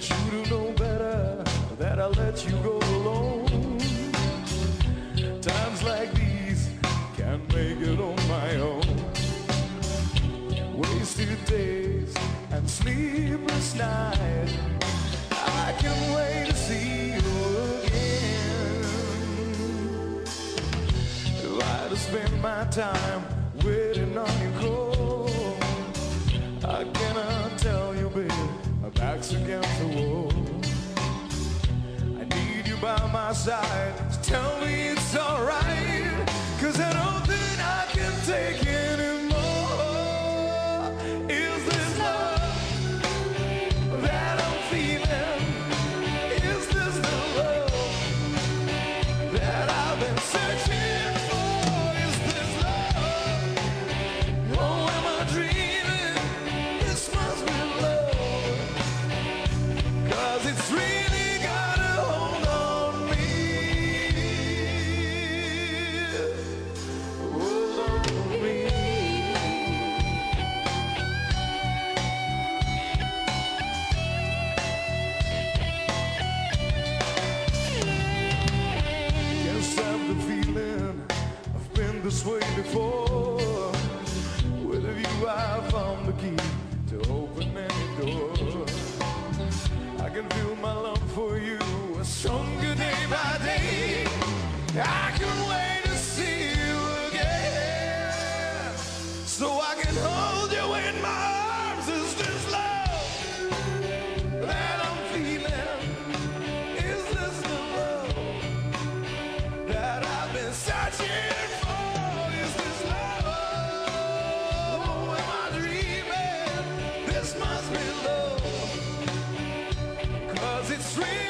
But you do know better that I let you go alone. Times like these can't make it on my own. Wasted days and sleepless nights. I can't wait to see you again. If I to spend my time waiting on your call, I cannot by my side. Tell me it's alright, cause I don't think I can take anymore. Is this love that I'm feeling? Is this the love that I've been searching for? Is this love? Oh, am I dreaming? This must be love. Cause it's really this way before. With you, I found the key to open any door. I can feel my love for you stronger day by day. I Cause